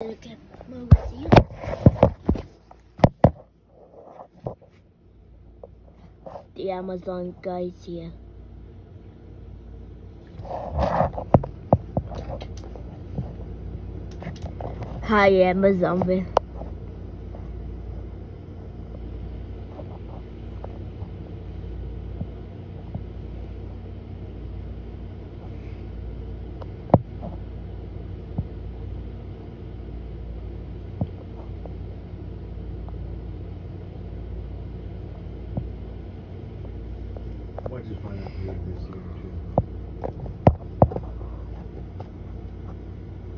Look at. The Amazon guys here. Hi Amazon.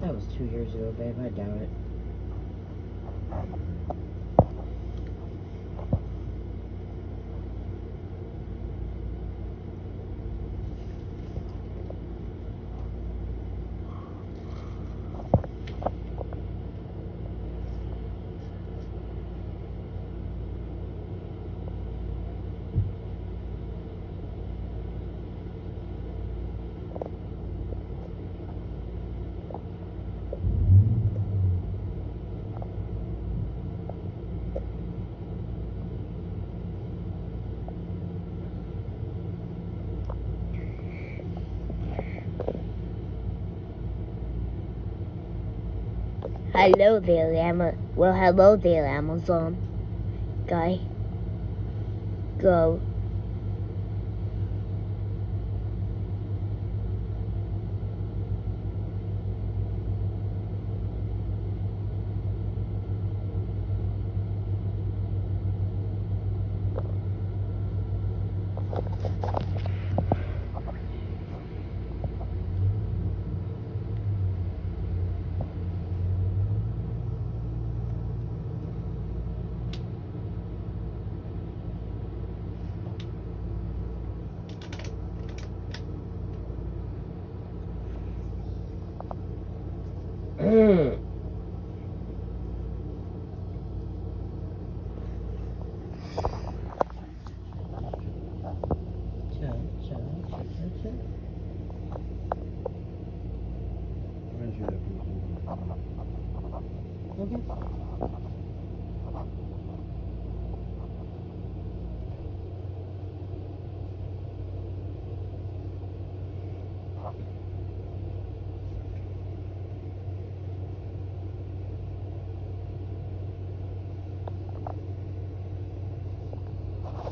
That was two years ago, babe. I doubt it. Hello there, Ama. Well, hello there, Amazon guy. Go. Okay.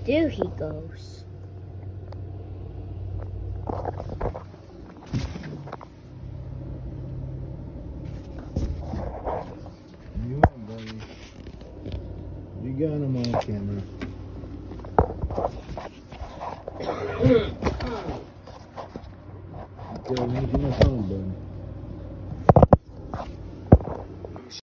There he goes. You buddy. You got him on camera. Make him a phone, buddy.